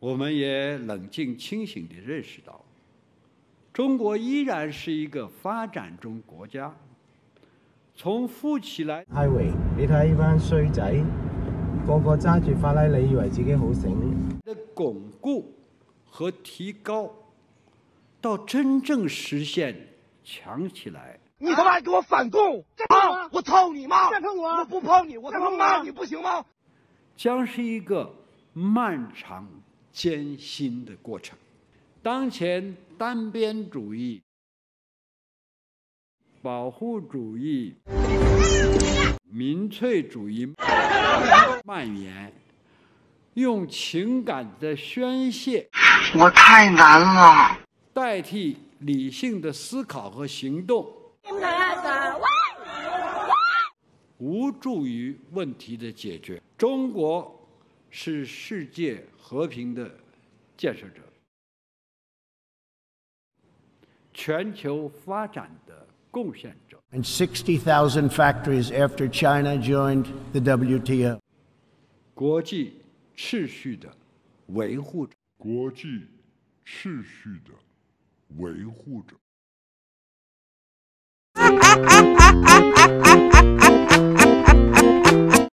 我们也冷静清醒地认识到，中国依然是一个发展中国家，从富起来，你睇班衰仔，个个揸住法拉利，以为自己好醒。的巩固和提高，到真正实现强起来，你他妈给我反共！我操你妈！再碰我！我不碰你，我他妈骂你不行吗？将是一个漫长。艰辛的过程。当前，单边主义、保护主义、民粹主义蔓延，用情感的宣泄，我太难了，代替理性的思考和行动，无助于问题的解决。中国。是世界和平的建设者，全球发展的贡献者，and sixty thousand factories after China joined the WTO。国际秩序的维护者，国际秩序的维护者。